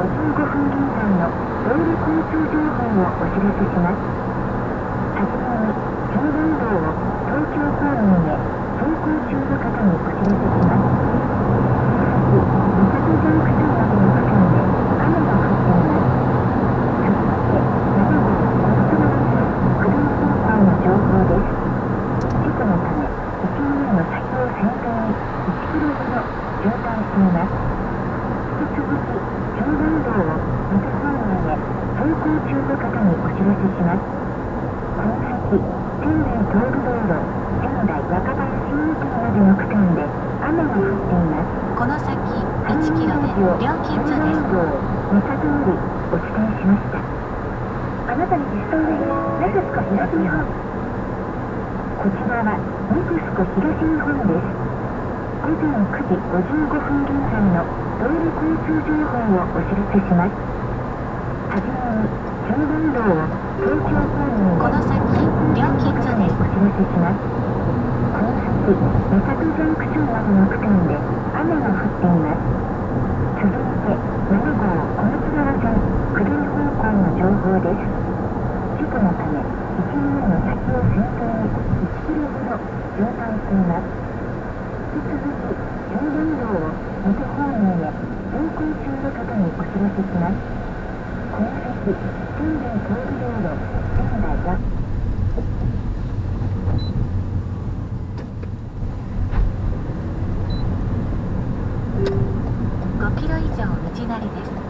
分現在の道路交通情報をお知らせします。はじめに、中南道を東京方面へ走行中の方にお知らせします。三郷ジャンクションまでの区間で雨が降っています。続いて、7号小松川線下り方向の情報です。事故のため、1名の先を先頭に1キロほど渋滞しています。引き続き、中南道を水方面へ走行中の方にお知らせします。この先、仙台東部道路、仙台若林インターまでの区間で雨が降っています。この先1キロで料金所です。三郷通りお伝えしました。あなたに実装でネクスコ東日本。こちらはネクスコ東日本です。午前9時55分現在の道路交通情報をお知らせします。はじめに中南道を東京方面この先料金所ですお知らせします。この先、三郷ジャンクションまでの区間で雨が降っています。続いて、7号小松川線下り方向の情報です。事故のため、1名の先を先頭に1キロほど渋滞しています。引き続き、中南道を水戸方面へ走行中の方にお知らせします。この先、仙台東部道路、仙台が5キロ以上道なりです。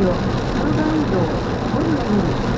連ラジオ、当番号、本のよ。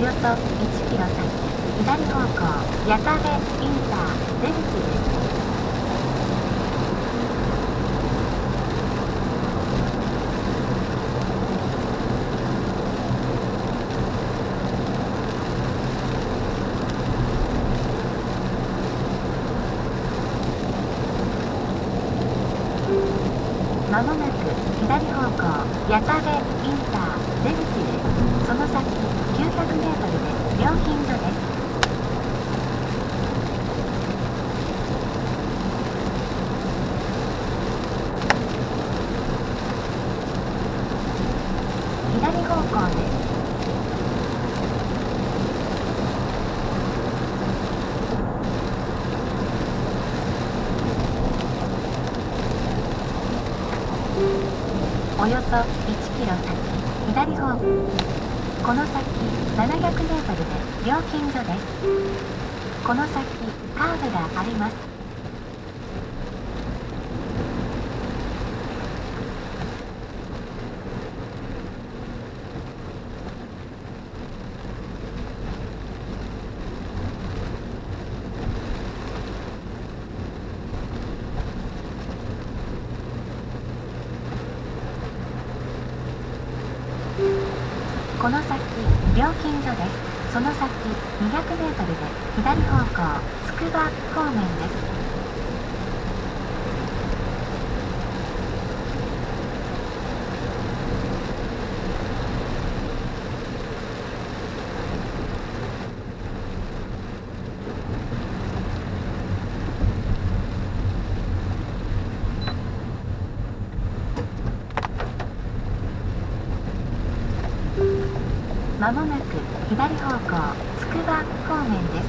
よそ1キロ先左方向矢田部インターおよそ1キロ先。左方向。この先700メートルで料金所です。この先カーブがあります。まもなく左方向つくば方面です。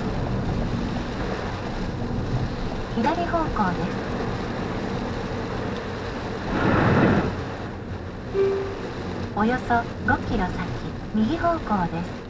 左方向です。およそ5キロ先右方向です。